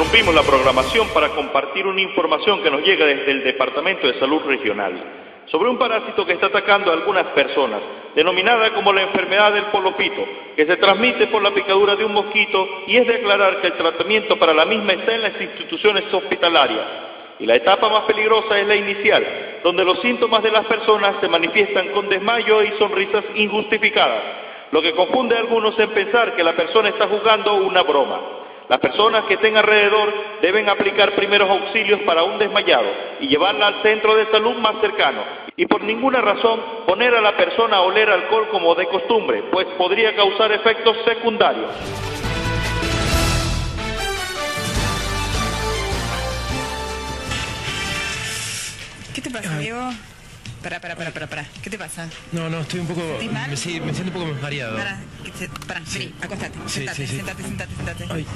Interrumpimos la programación para compartir una información que nos llega desde el Departamento de Salud Regional sobre un parásito que está atacando a algunas personas, denominada como la enfermedad del polopito, que se transmite por la picadura de un mosquito y es de aclarar que el tratamiento para la misma está en las instituciones hospitalarias. Y la etapa más peligrosa es la inicial, donde los síntomas de las personas se manifiestan con desmayo y sonrisas injustificadas, lo que confunde a algunos en pensar que la persona está jugando una broma. Las personas que estén alrededor deben aplicar primeros auxilios para un desmayado y llevarla al centro de salud más cercano. Y por ninguna razón poner a la persona a oler alcohol como de costumbre, pues podría causar efectos secundarios. ¿Qué te pasa, Diego? Pará, pará, pará, pará, pará. ¿Qué te pasa? No, no, estoy un poco. Me, sí, me siento un poco mareado. Pará, pará, vení, acostate. Sí, sentate, sí, sí. sentate, sentate, sentate. Ay.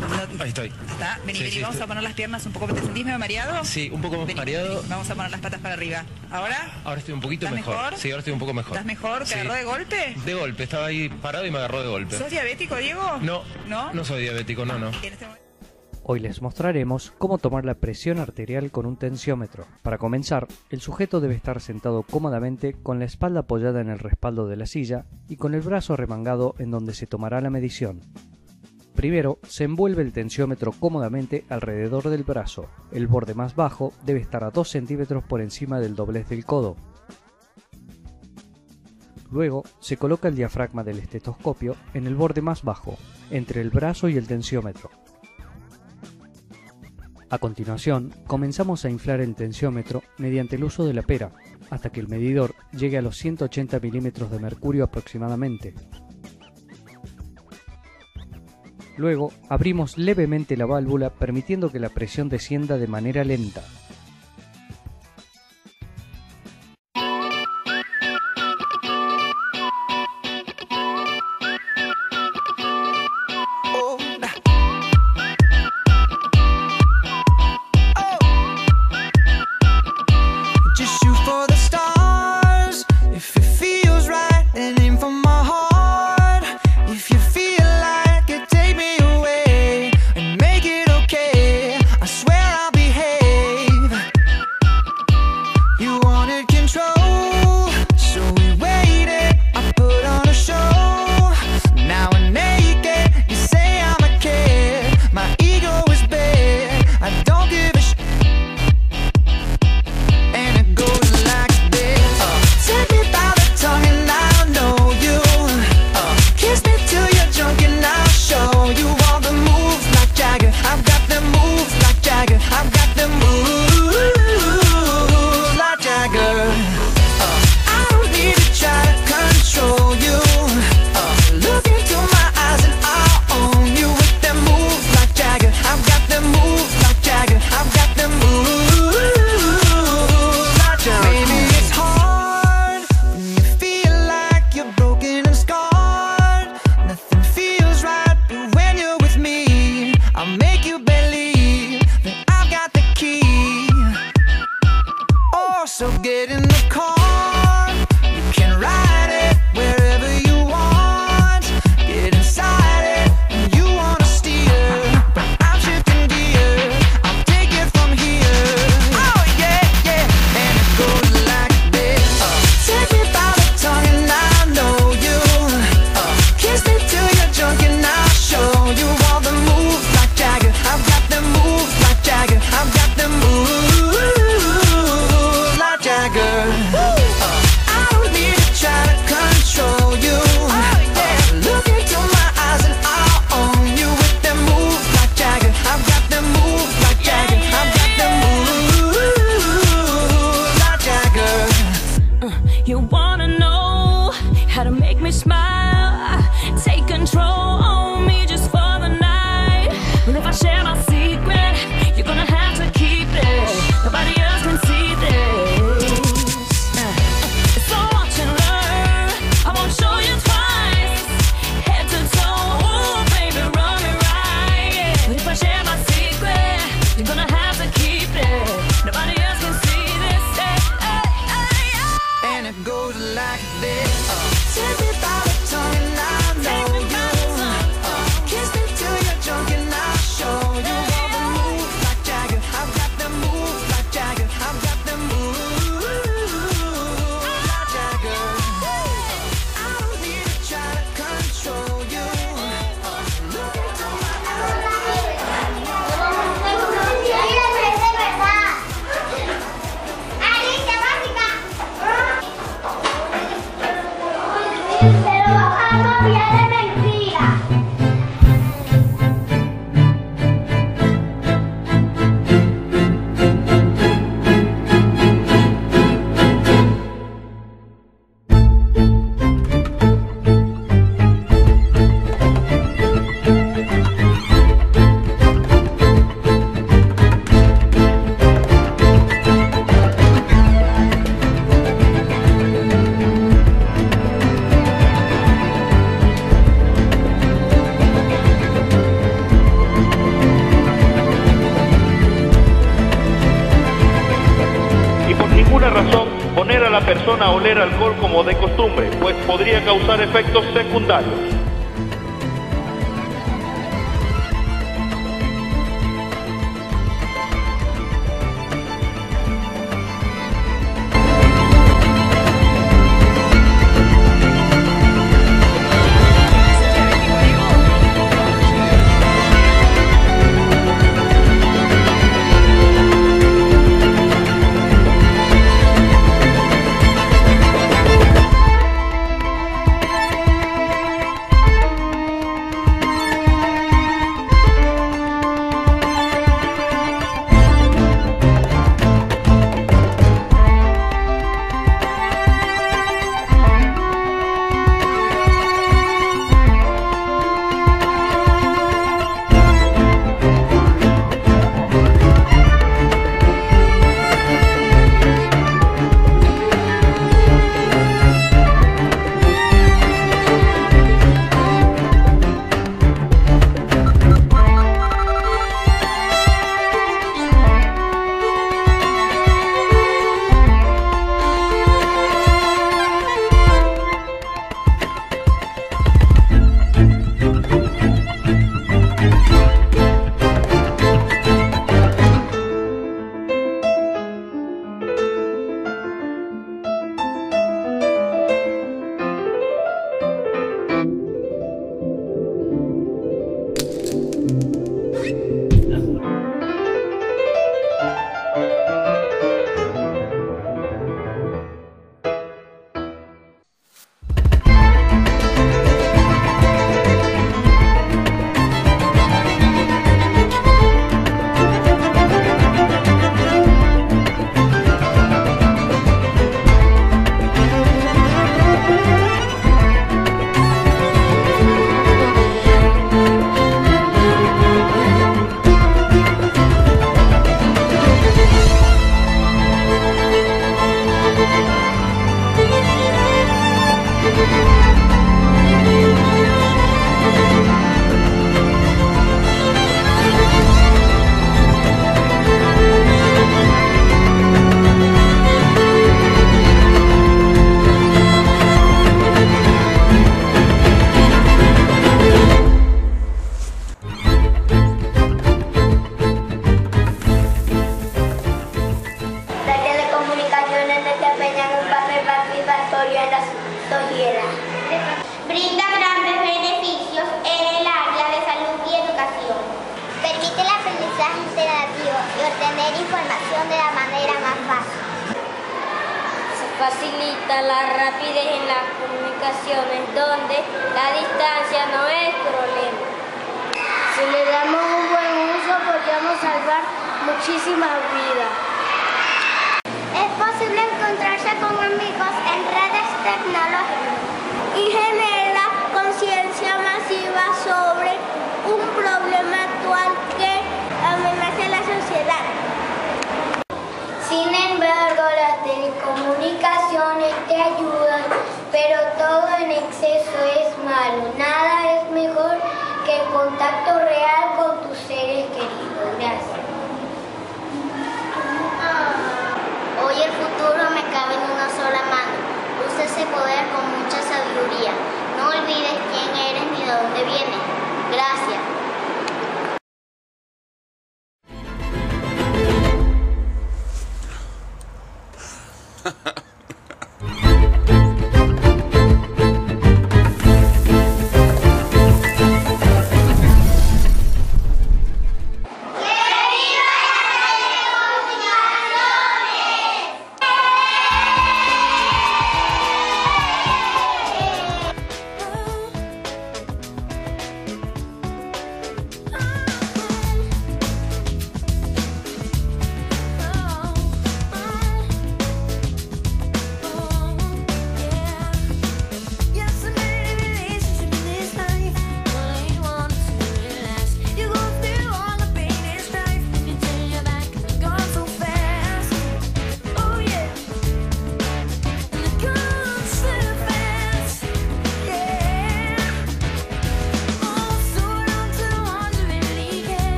No- no- Ahí estoy. ¿Está? Vení, Sí, vení, sí, vamos estoy. a poner las piernas un poco. ¿Te sentís medio mareado? Sí, un poco más Vení, mareado. vení, Vamos a poner las patas para arriba. ¿Ahora? Ahora estoy un poquito ¿Estás mejor. mejor? Sí, ahora estoy un poco mejor. ¿Estás mejor? ¿Te Sí. agarró de golpe? De golpe, estaba ahí parado y me agarró de golpe. ¿Sos diabético, Diego? No, ¿No? no soy diabético, no, no. En este momento- Hoy les mostraremos cómo tomar la presión arterial con un tensiómetro. Para comenzar, el sujeto debe estar sentado cómodamente con la espalda apoyada en el respaldo de la silla y con el brazo arremangado en donde se tomará la medición. Primero, se envuelve el tensiómetro cómodamente alrededor del brazo. El borde más bajo debe estar a 2 centímetros por encima del doblez del codo. Luego, se coloca el diafragma del estetoscopio en el borde más bajo, entre el brazo y el tensiómetro. A continuación, comenzamos a inflar el tensiómetro mediante el uso de la pera, hasta que el medidor llegue a los 180 milímetros de mercurio aproximadamente. Luego, abrimos levemente la válvula permitiendo que la presión descienda de manera lenta. You wanna know how to make me smile? Take control. Secundarios. La sociedad. Brinda grandes beneficios en el área de salud y educación. Permite el aprendizaje interactivo y obtener información de la manera más fácil. facilita la rapidez en las comunicaciones donde la distancia no es problema. Si le damos un buen uso, podríamos salvar muchísimas vidas.